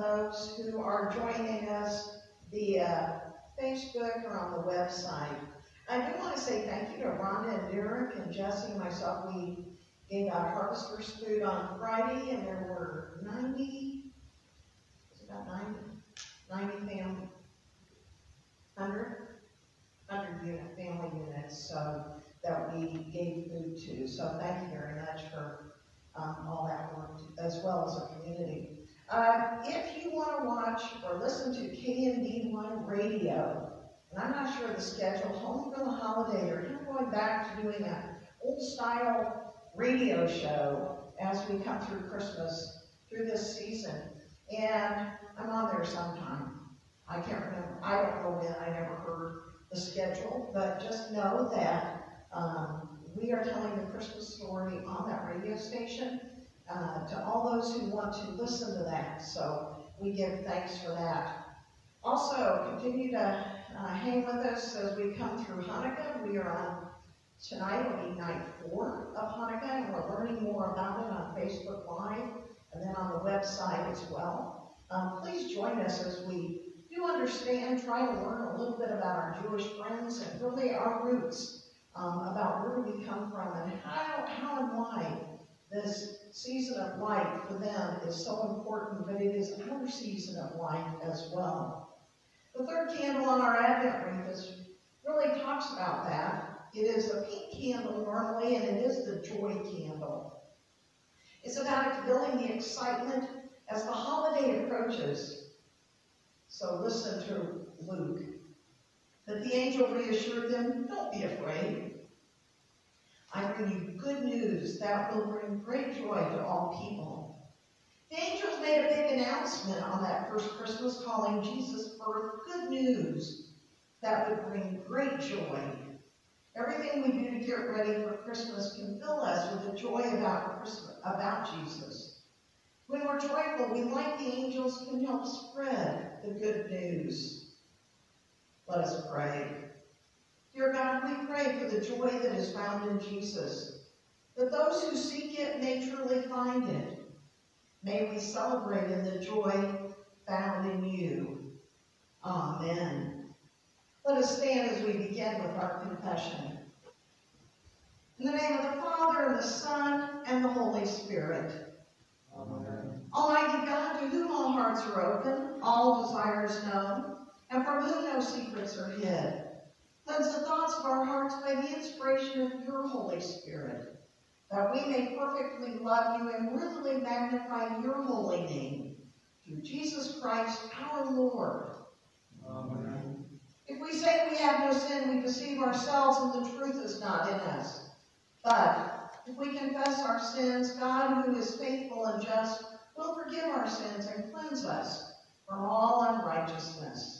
those who are joining us via Facebook or on the website. I do want to say thank you to Rhonda and Derek and Jesse and myself. We gave out Harvesters food on Friday and there were ninety, was it about ninety? Ninety family, hundred? Hundred unit, family units, so that we gave food to. So thank you very much for, um, all that work as well as our community. Uh, if you want to watch or listen to KND1 radio, and I'm not sure of the schedule, home for the holiday, or of going back to doing an old style radio show as we come through Christmas, through this season. And I'm on there sometime. I can't remember, I don't know when, I never heard the schedule, but just know that, um, we are telling the Christmas story on that radio station, uh, to all those who want to listen to that. So we give thanks for that. Also, continue to uh, hang with us as we come through Hanukkah. We are on, tonight will be night four of Hanukkah, and we're learning more about it on Facebook Live and then on the website as well. Um, please join us as we do understand, try to learn a little bit about our Jewish friends and really our roots, um, about where we come from and how, how and why this season of life for them is so important, but it is our season of life as well. The third candle on our Advent wreath is, really talks about that. It is a pink candle normally, and it is the joy candle. It's about building the excitement as the holiday approaches. So listen to Luke. That the angel reassured them, don't be afraid. I bring you good news that will bring great joy to all people. The angels made a big announcement on that first Christmas calling Jesus' birth good news that would bring great joy. Everything we do to get ready for Christmas can fill us with a joy about Christmas, about Jesus. When we're joyful, we, like the angels, can help spread the good news. Let us pray. Dear God, we pray for the joy that is found in Jesus, that those who seek it may truly find it. May we celebrate in the joy found in you. Amen. Let us stand as we begin with our confession. In the name of the Father, and the Son, and the Holy Spirit. Amen. Almighty God, to whom all hearts are open, all desires known, and from whom no secrets are hid, Cleanse the thoughts of our hearts by the inspiration of your Holy Spirit, that we may perfectly love you and worthily magnify your holy name. Through Jesus Christ, our Lord. Amen. If we say we have no sin, we deceive ourselves and the truth is not in us. But if we confess our sins, God, who is faithful and just, will forgive our sins and cleanse us from all unrighteousness.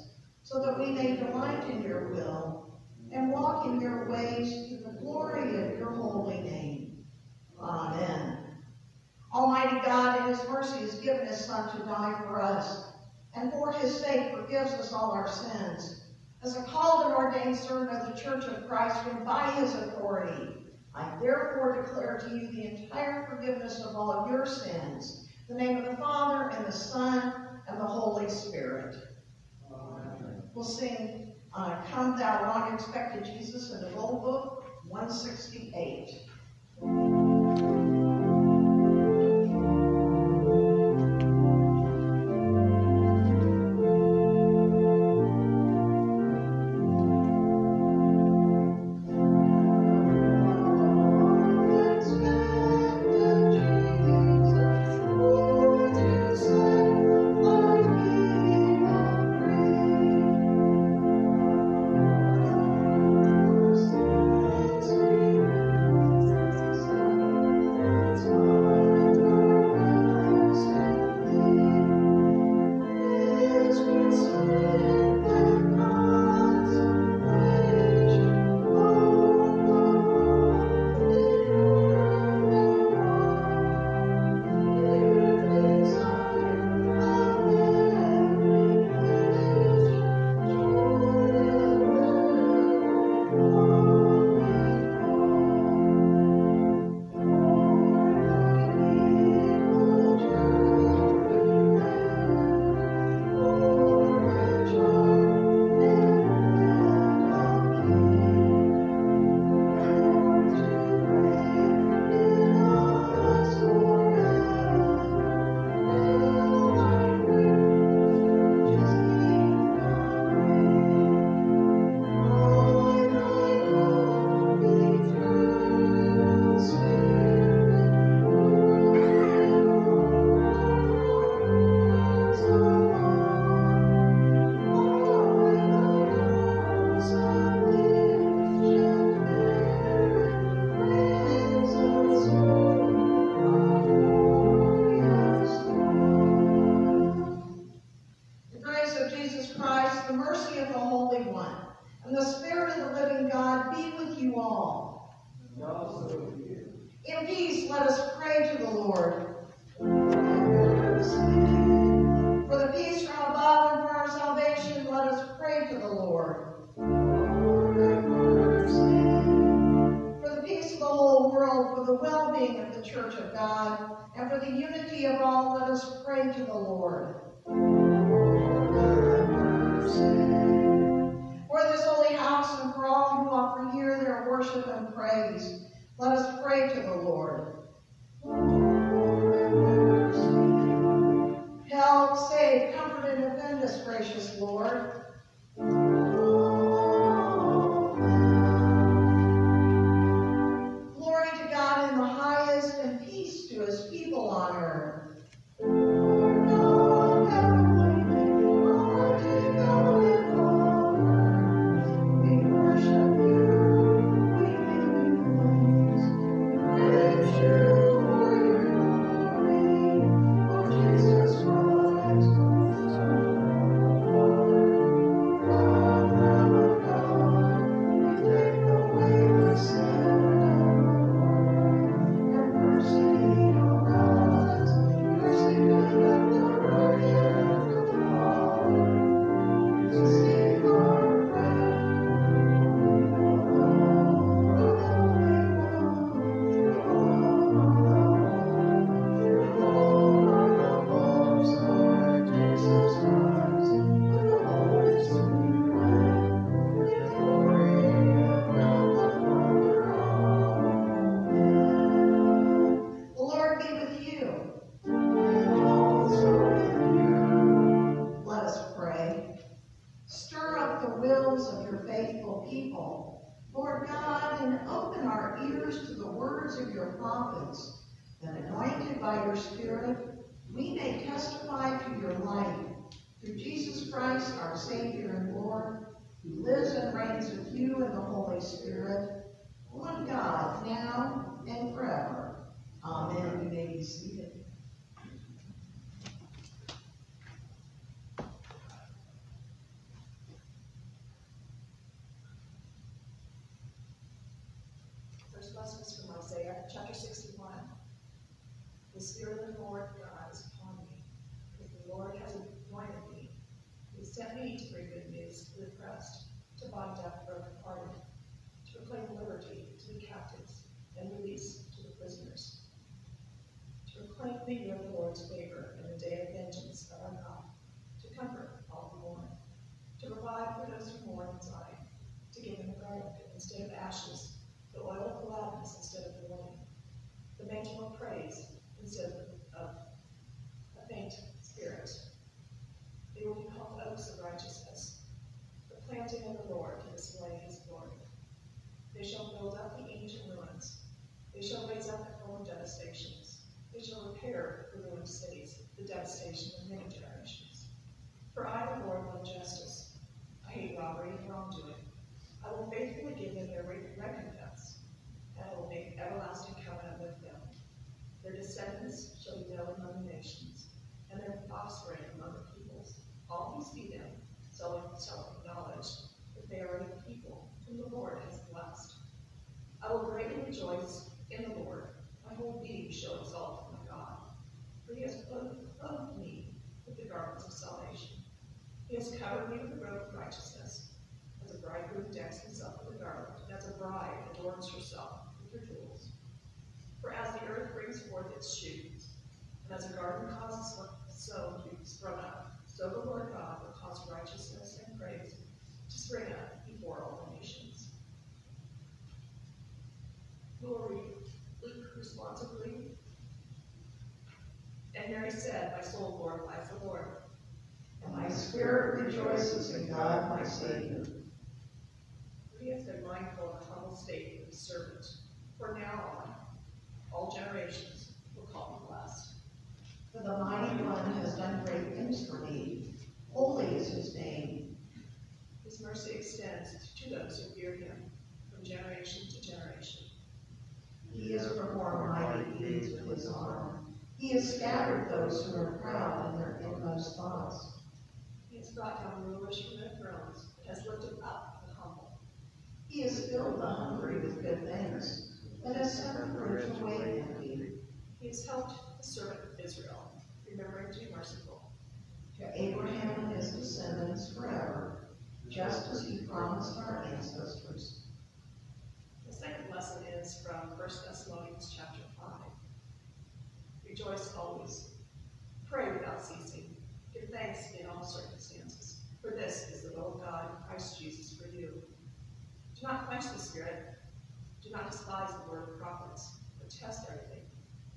so that we may delight in your will and walk in your ways to the glory of your holy name. Amen. Almighty God, in his mercy, has given his Son to die for us, and for his sake forgives us all our sins. As a called and ordained servant of the Church of Christ, and by his authority, I therefore declare to you the entire forgiveness of all your sins, in the name of the Father, and the Son, and the Holy Spirit. We'll sing uh, Come Thou Long Expected Jesus in the Roll Book 168. We may testify to your life Through Jesus Christ, our Savior and Lord, who lives and reigns with you in the Holy Spirit, one God, now and forever. Amen. You may be seated. First lesson is from Isaiah chapter 61. The Spirit of the Lord God is upon me, because the Lord has anointed me. He has sent me to bring good news to the oppressed, to bind up the brokenhearted, to proclaim liberty to the captives, and release to the prisoners, to proclaim the year of the Lord's favor and the day of vengeance of our God, to comfort all who mourn, to provide for those who mourn in Zion, to give them garland instead of ashes, the oil of gladness instead of mourning, the mantle of praise instead of a faint spirit. They will be called oaks of righteousness, the planting of the Lord to display his glory. They shall build up the ancient ruins. They shall raise up the former devastations. They shall repair the ruined cities, the devastation of many generations. For I, the Lord, love justice. I hate robbery and wrongdoing. I will faithfully give them their recompense, and I will make everlasting covenant with them. Their descendants shall be known among the nations, and their offspring among the peoples. All who see them shall shall acknowledge that they are the people whom the Lord has blessed. I will greatly rejoice in the Lord. My whole being shall exalt my God. For he has clothed me with the garments of salvation. He has covered me with the robe of righteousness. Bridegroom decks himself with a garland, and as a bride adorns herself with her jewels. For as the earth brings forth its shoots, and as a garden causes sown to spring up, so the Lord God will cause righteousness and praise to spring up before all the nations. Read Luke responsibly? And Mary said, My soul glorifies the Lord. And my spirit rejoices in God my Savior. He has been mindful of the humble state of his servant. For now on, all generations will call me blessed. For the mighty one has done great things for me. Holy is his name. His mercy extends to those who fear him from generation to generation. He has performed mighty deeds with his arm. He has scattered those who are proud in their inmost thoughts. He has brought down rulers from their thrones and has lifted up. He has filled the hungry with good things, and has sent the rich away from thee. He has helped the servant of Israel, remembering to be merciful. To Abraham and his descendants forever, just as he promised our ancestors. The second lesson is from 1 Thessalonians chapter 5. Rejoice always. Pray without ceasing. Give thanks in all circumstances, for this is the will of God in Christ Jesus quench the spirit. Do not despise the word of prophets, but test everything.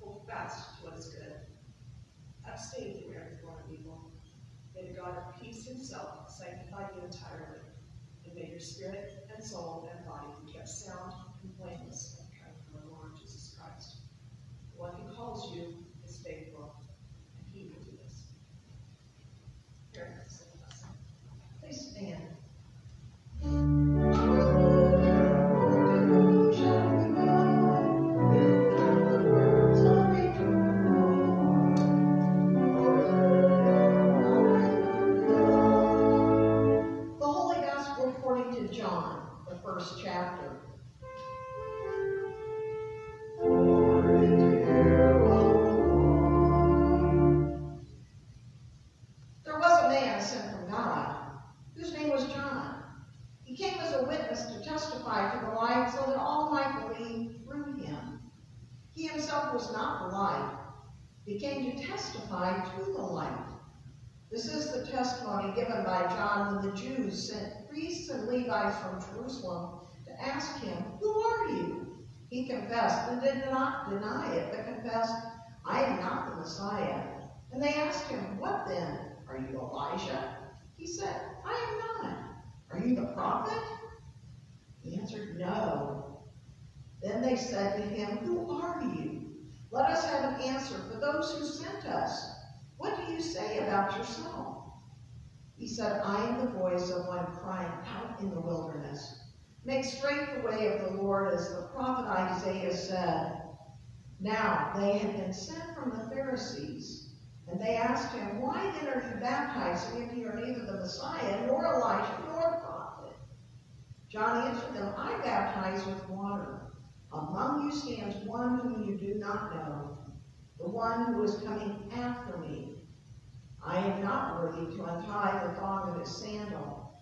Hold fast to what is good. Abstain from every form of evil. May the God of peace himself sanctify you entirely, and may your spirit and soul and body be kept sound and blameless at the Lord Jesus Christ. The one who calls you they said to him, Who are you? Let us have an answer for those who sent us. What do you say about yourself? He said, I am the voice of one crying out in the wilderness. Make straight the way of the Lord, as the prophet Isaiah said. Now they had been sent from the Pharisees, and they asked him, Why then are you baptizing if you are neither the Messiah, nor Elijah, nor prophet? John answered them, I baptize with water. Among you stands one whom you do not know, the one who is coming after me. I am not worthy to untie the thong of his sandal.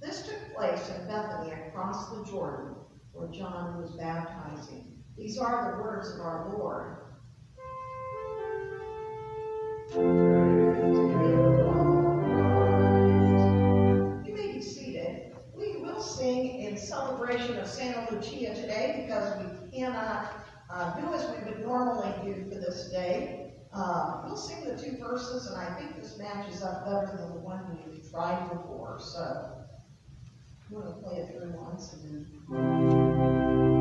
This took place in Bethany across the Jordan, where John was baptizing. These are the words of our Lord. Celebration of Santa Lucia today because we cannot uh, do as we would normally do for this day. Uh, we'll sing the two verses, and I think this matches up better than the one we've tried before. So I'm going to play it through once and then.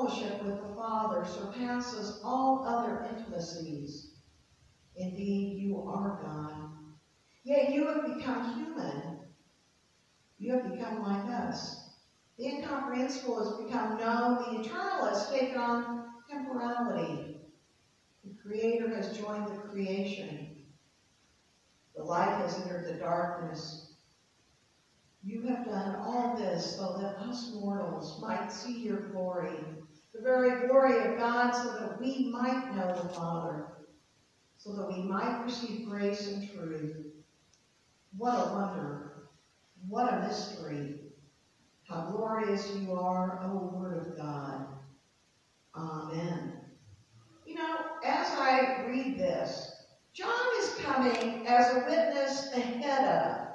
Fellowship with the Father surpasses all other intimacies. Indeed, you are God. Yet you have become human. You have become like us. The incomprehensible has become known. The eternal has taken on temporality. The Creator has joined the creation. The light has entered the darkness. You have done all this so that us mortals might see your glory, the very glory of God, so that we might know the Father, so that we might receive grace and truth. What a wonder! What a mystery! How glorious you are, O Word of God. Amen. You know, as I read this, John is coming as a witness ahead of.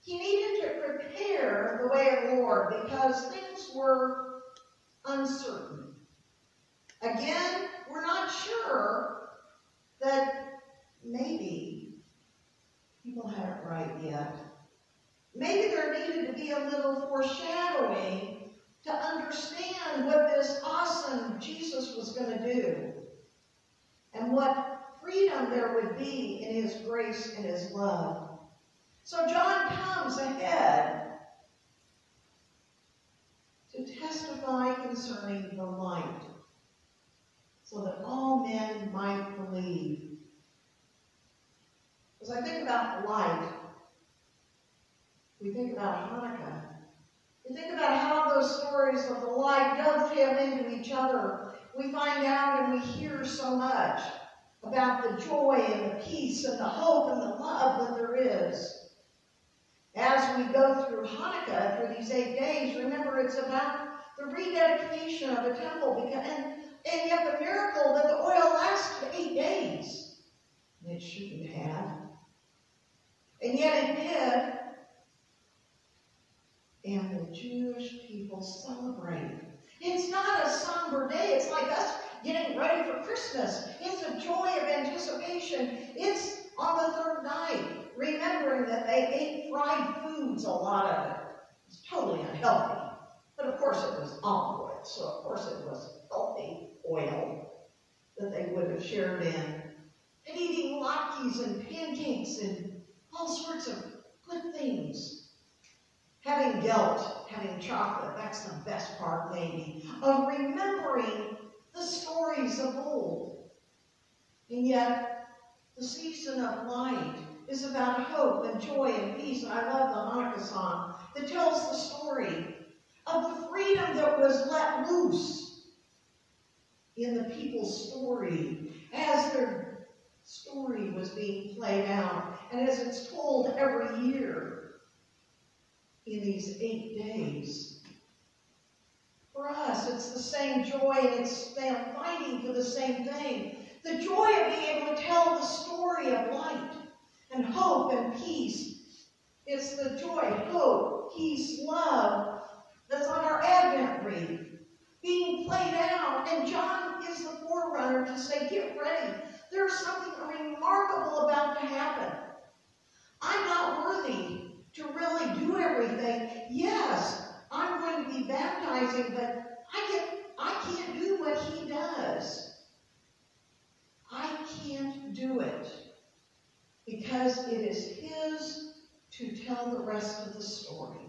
He needed to prepare the way of the Lord because things were uncertain. Again, we're not sure that maybe people had it right yet. Maybe there needed to be a little foreshadowing to understand what this awesome Jesus was going to do and what freedom there would be in his grace and his love. So John comes ahead to testify concerning the light so that all men might believe. As I think about light, we think about Hanukkah. We think about how those stories of the light dovetail into each other. We find out and we hear so much about the joy and the peace and the hope and the love that there is. As we go through Hanukkah, through these eight days, remember it's about the rededication of the temple, because, and, and yet the miracle that the oil lasted eight days. It shouldn't have. And yet it did. And the Jewish people celebrate. It's not a somber day. It's like us getting ready for Christmas. It's a joy of anticipation. It's on the third night, remembering that they ate fried foods, a lot of it. It's totally unhealthy. But of course it was oil, so of course it was healthy oil that they would have shared in. And eating latkes and pancakes and all sorts of good things. Having gelt, having chocolate, that's the best part maybe, of remembering the stories of old. And yet, the season of light is about hope and joy and peace. And I love the Hanukkah song that tells the story of the freedom that was let loose in the people's story as their story was being played out and as it's told every year in these eight days. For us, it's the same joy and it's them fighting for the same thing. The joy of being able to tell the story of light and hope and peace. It's the joy, hope, peace, love that's on our Advent wreath being played out. And John the forerunner to say, get ready. There's something remarkable about to happen. I'm not worthy to really do everything. Yes, I'm going to be baptizing, but I get I can't do what he does. I can't do it because it is his to tell the rest of the story.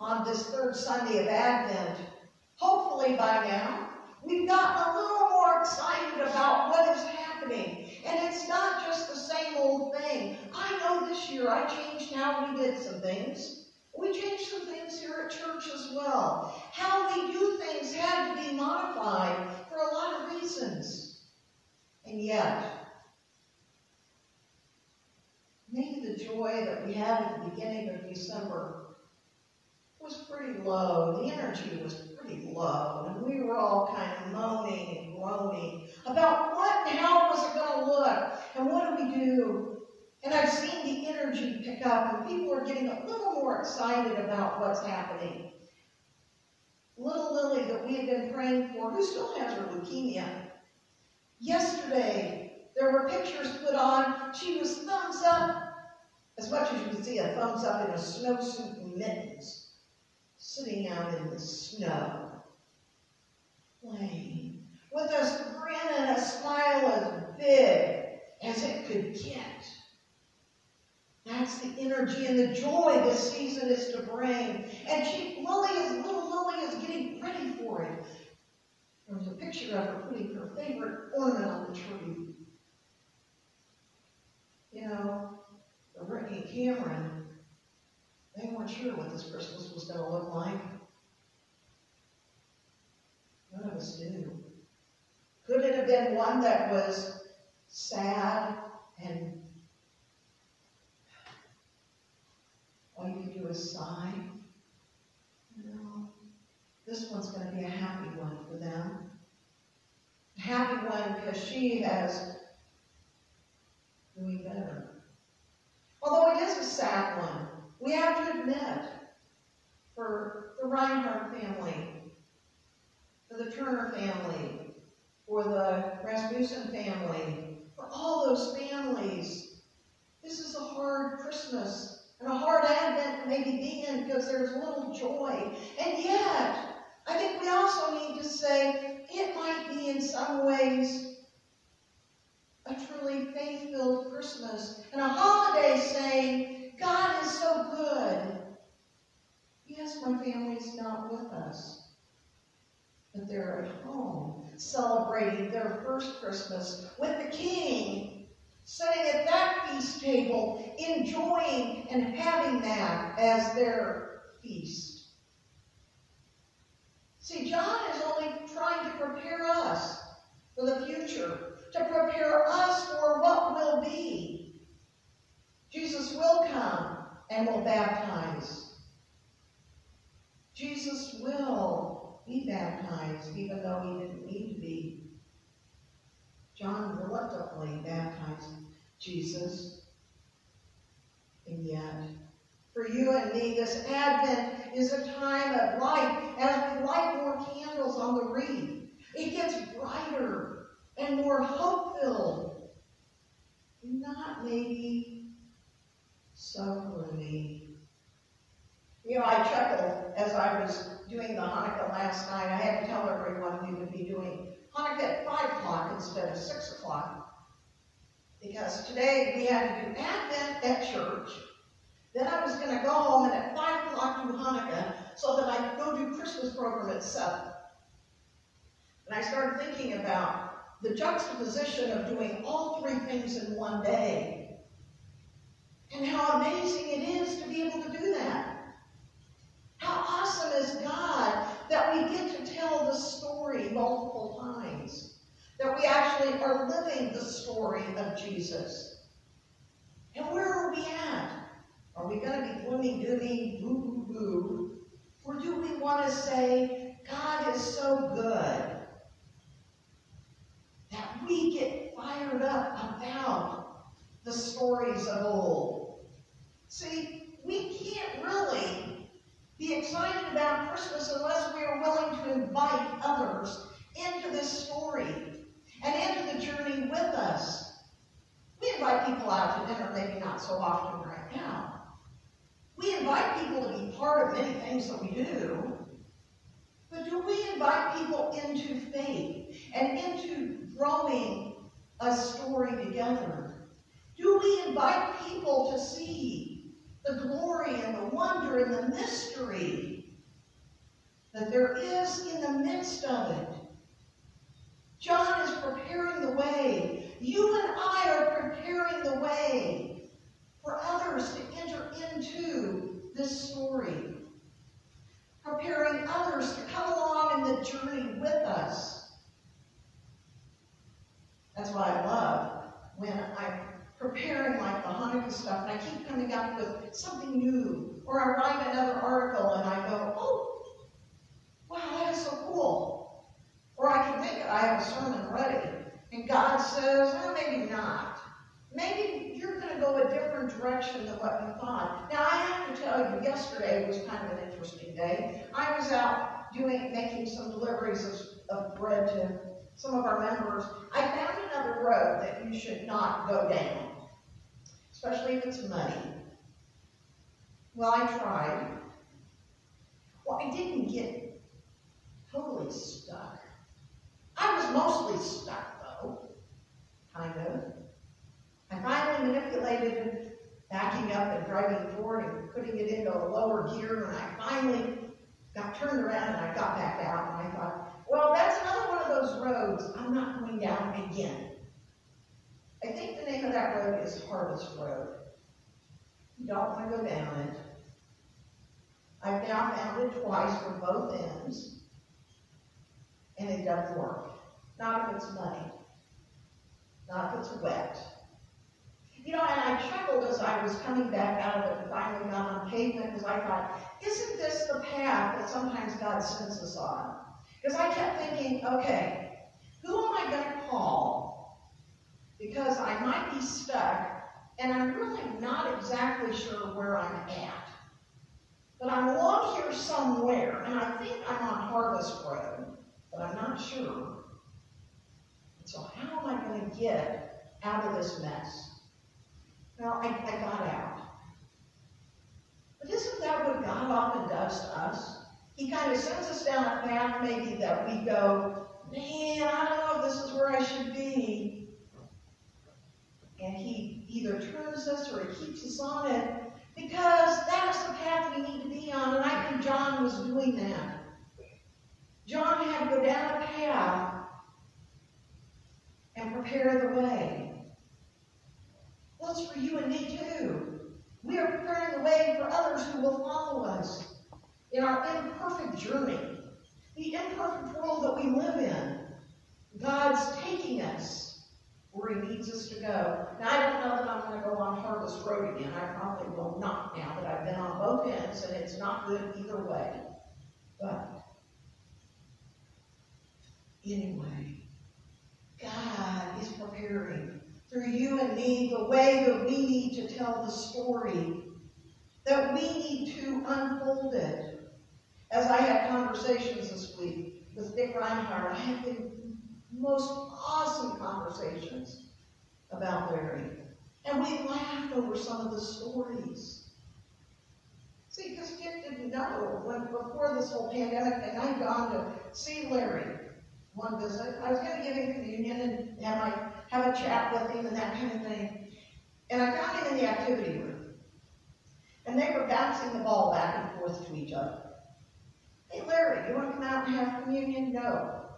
On this third Sunday of Advent, hopefully by now, we've gotten a little more excited about what is happening. And it's not just the same old thing. I know this year I changed how we did some things. We changed some things here at church as well. How we do things had to be modified for a lot of reasons. And yet, maybe the joy that we had at the beginning of December was pretty low. The energy was pretty low. And we were all kind of moaning and groaning about what and how was it going to look, and what do we do? And I've seen the energy pick up, and people are getting a little more excited about what's happening. Little Lily that we had been praying for, who still has her leukemia. Yesterday, there were pictures put on. She was thumbs up, as much as you can see a thumbs up in a snowsuit and mittens, sitting out in the snow, playing, with a grin and a smile as big as it could get. That's the energy and the joy this season is to bring. And she, Lily is, little Lily is getting ready for it. There's a picture of her putting her favorite ornament on the tree. You know, Ricky and Cameron, they weren't sure what this Christmas was going to look like. None of us knew. Could it have been one that was sad and all you can do is sigh? No. This one's going to be a happy one for them. A happy one because she has doing better. Although it is a sad one, we have to admit, for the Reinhardt family, for the Turner family, for the Rasmussen family, for all those families, this is a hard Christmas and a hard Advent maybe being because there's little joy. And yet, I think we also need to say it might be in some ways a truly faith-filled Christmas and a holiday saying, God is so good. Yes, my family's not with us, but they're at home celebrating their first Christmas with the King, sitting at that feast table, enjoying and having that as their feast. See, John is only trying to prepare us for the future to prepare us for what will be. Jesus will come and will baptize. Jesus will be baptized, even though he didn't need to be. John reluctantly baptized Jesus. And yet, for you and me, this Advent is a time of light as we light more candles on the wreath. It gets brighter and more hope-filled. Not maybe so gloomy. You know, I chuckled as I was doing the Hanukkah last night. I had to tell everyone we would be doing Hanukkah at 5 o'clock instead of 6 o'clock. Because today we had to do Advent at church. Then I was going to go home and at 5 o'clock do Hanukkah so that I could go do Christmas program at 7. And I started thinking about the juxtaposition of doing all three things in one day. And how amazing it is to be able to do that. How awesome is God that we get to tell the story multiple times. That we actually are living the story of Jesus. And where are we at? Are we going to be gloomy, doomy, boo, boo, boo? Or do we want to say, God is so good that we get fired up about the stories of old. See, we can't really be excited about Christmas unless we are willing to invite others into this story and into the journey with us. We invite people out to dinner, maybe not so often right now. We invite people to be part of many things that we do. But do we invite people into faith and into growing a story together? Do we invite people to see the glory and the wonder and the mystery that there is in the midst of it? John is preparing the way. You and I are preparing the way for others to enter into this story. Preparing others to come along in the journey with us. That's what I love when I'm preparing like the Hanukkah stuff and I keep coming up with something new. Or I write another article and I go, oh, wow, that is so cool. Or I can it. I have a sermon ready. And God says, oh, maybe not. Maybe you're going to go a different direction than what you thought. Now, I have to tell you, yesterday was kind of an interesting day. I was out doing, making some deliveries of, of bread to some of our members. I found another road that you should not go down, especially if it's muddy. Well, I tried. Well, I didn't get totally stuck. I was mostly stuck, though. Kind of. I finally manipulated backing up and driving forward and putting it into a lower gear, and I finally got turned around and I got back out, and I thought, well, that's another one of those roads I'm not going down again. I think the name of that road is Harvest Road. You don't want to go down it. I've now found it twice from both ends, and it doesn't work. Not if it's muddy. Not if it's wet. You know, and I chuckled as I was coming back out of it and finally got on pavement because I thought, isn't this the path that sometimes God sends us on? Because I kept thinking, okay, who am I going to call? Because I might be stuck and I'm really not exactly sure where I'm at. But I'm along here somewhere, and I think I'm on Harvest Road, but I'm not sure. And so how am I going to get out of this mess? Well, I, I got out. But isn't that what God often does to us? He kind of sends us down a path maybe that we go, man, I don't know if this is where I should be. And he either turns us or he keeps us on it because that's the path we need to be on. And I think John was doing that. John had to go down a path and prepare the way. Well, for you and me too. We are preparing the way for others who will follow us in our imperfect journey, the imperfect world that we live in. God's taking us where He needs us to go. Now, I don't know that I'm going to go on Harvest Road again. I probably will not now that I've been on both ends, and it's not good either way. But anyway, God is preparing through you and me the way that we need to tell the story, that we need to unfold it. As I had conversations this week with Dick Reinhardt, I had the most awesome conversations about Larry. And we laughed over some of the stories. See, because Dick didn't know when before this whole pandemic and I'd gone to see Larry one visit. I was going to give him communion and have my have a chat with him and that kind of thing. And I found him in the activity room. And they were bouncing the ball back and forth to each other. Hey, Larry, you want to come out and have communion? No.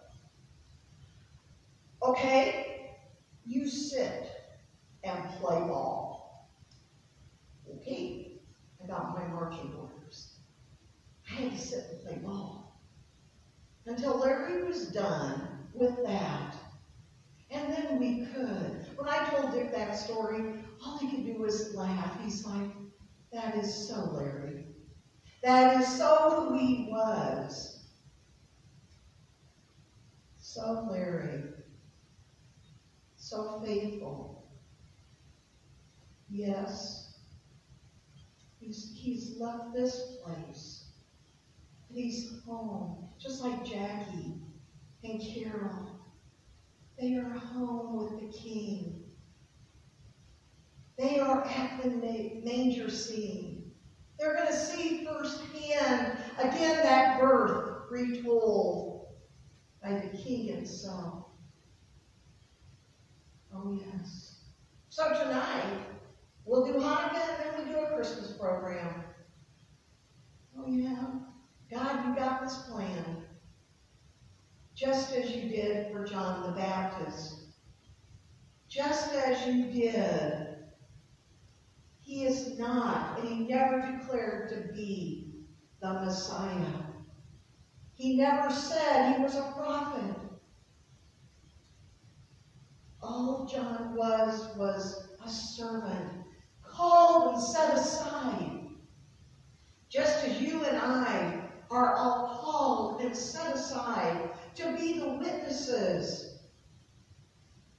Okay, you sit and play ball. Okay, I got my marching orders. I had to sit and play ball. Until Larry was done with that, and then we could. When I told Dick that story, all he could do was laugh. He's like, that is so Larry. That is so who he was. So Larry. So faithful. Yes. He's, he's left this place. He's home. Just like Jackie and Carol they are home with the King. They are at the manger scene. They're going to see firsthand again that birth retold by the King himself. Oh, yes. So tonight, we'll do Hanukkah and then we do a Christmas program. Oh, yeah. God, you got this plan just as you did for John the Baptist. Just as you did. He is not, and he never declared to be the Messiah. He never said he was a prophet all John was was a servant, called and set aside. Just as you and I are all called and set aside to be the witnesses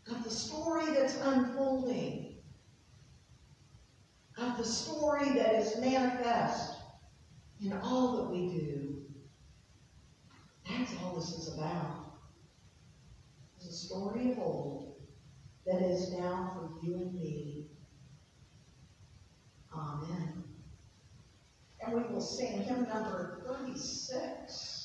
of the story that's unfolding, of the story that is manifest in all that we do. That's all this is about. It's a story of old that is now for you and me. Amen. And we will sing hymn number 36.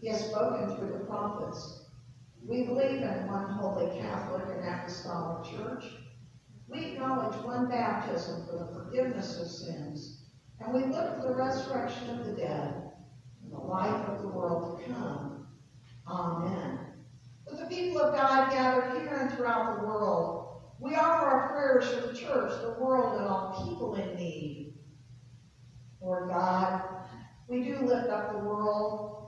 He has spoken through the prophets. We believe in one holy Catholic and apostolic church. We acknowledge one baptism for the forgiveness of sins, and we look for the resurrection of the dead and the life of the world to come. Amen. With the people of God gathered here and throughout the world, we offer our prayers for the church, the world, and all people in need. Lord God, we do lift up the world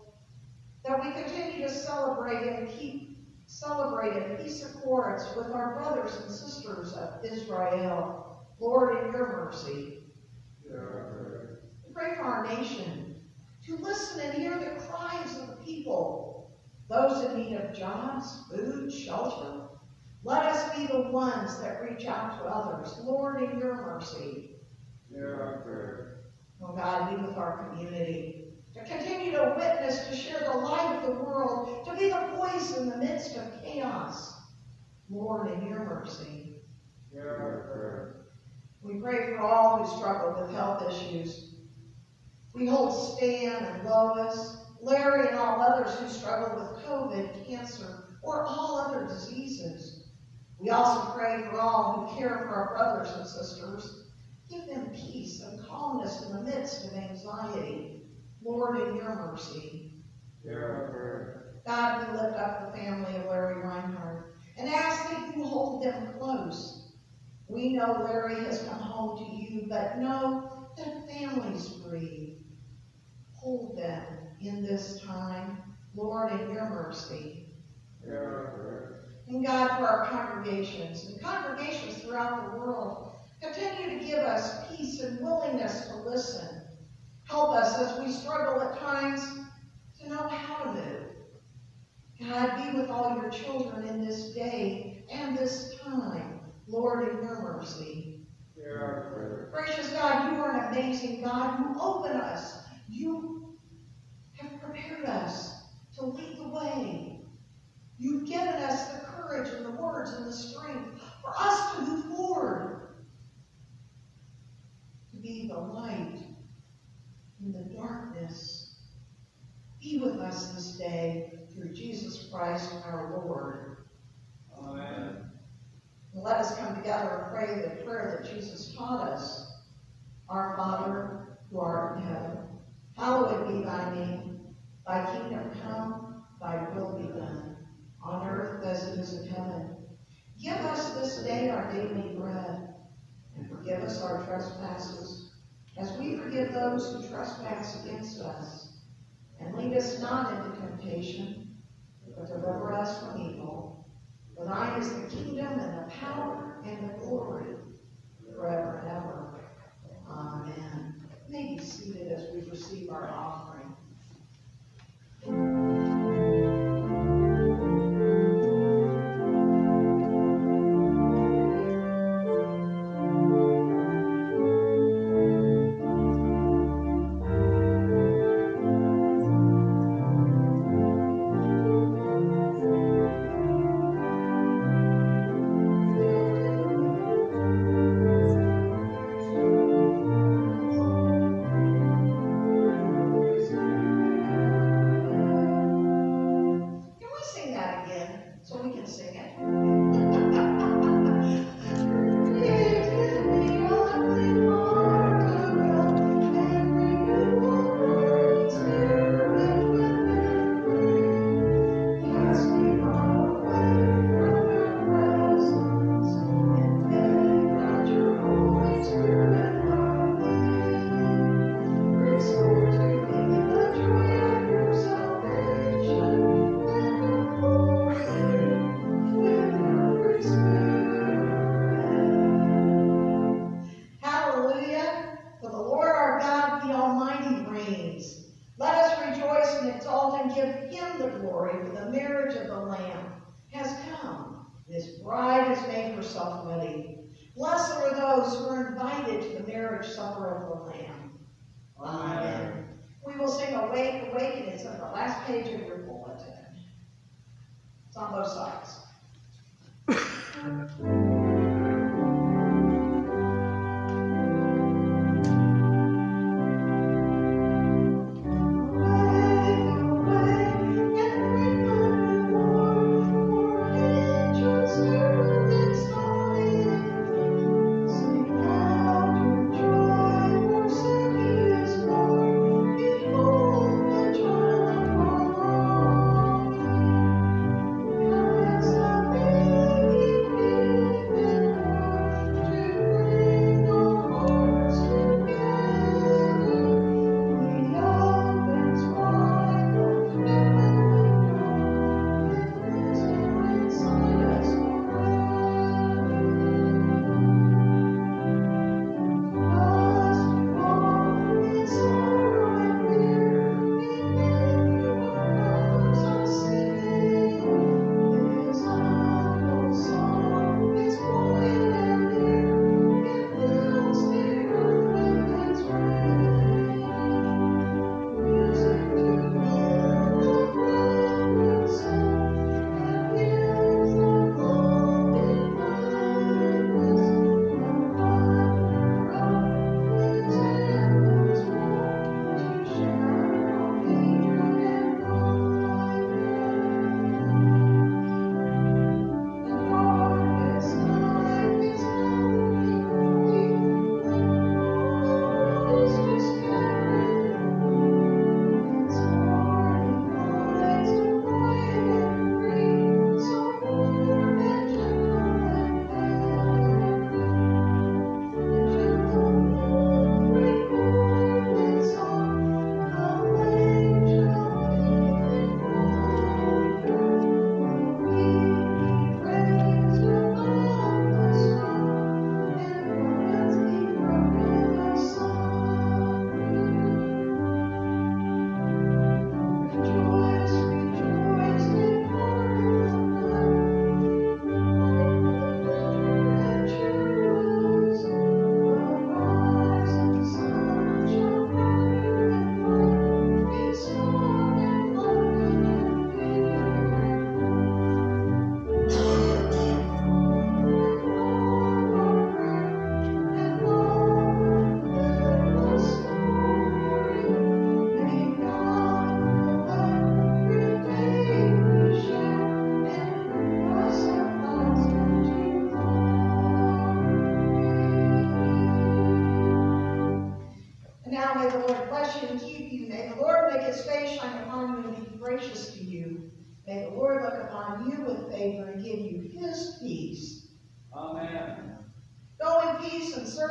that we continue to celebrate and keep celebrating peace accords with our brothers and sisters of Israel. Lord, in your mercy. We pray for our nation to listen and hear the cries of the people, those in need of jobs, food, shelter. Let us be the ones that reach out to others. Lord, in your mercy. Oh God, be with our community to continue to witness, to share the light of the world, to be the voice in the midst of chaos. Lord, in your mercy. We pray for all who struggle with health issues. We hold Stan and Lois, Larry and all others who struggle with COVID, cancer, or all other diseases. We also pray for all who care for our brothers and sisters. Give them peace and calmness in the midst of anxiety. Lord, in your mercy. God, we lift up the family of Larry Reinhardt and ask that you hold them close. We know Larry has come home to you, but know that families grieve. Hold them in this time, Lord, in your mercy. And God, for our congregations and congregations throughout the world, continue to give us peace and willingness to listen. Help us as we struggle at times to know how to move. God, be with all your children in this day and this time, Lord, in your mercy. Gracious God, you are an amazing God. You open us. You have prepared us to lead the way. You've given us the courage and the words and the strength for us to move forward, to be the light in the darkness. Be with us this day through Jesus Christ our Lord. Amen. And let us come together and pray the prayer that Jesus taught us. Our Father, who art in heaven, hallowed be thy name. Thy kingdom come, thy will be done, on earth as it is in heaven. Give us this day our daily bread, and forgive us our trespasses, as we forgive those who trespass against us. And lead us not into temptation, but deliver us from evil. For thine is the kingdom and the power and the glory forever and ever. Amen. May be seated as we receive our offering.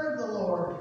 And serve the Lord.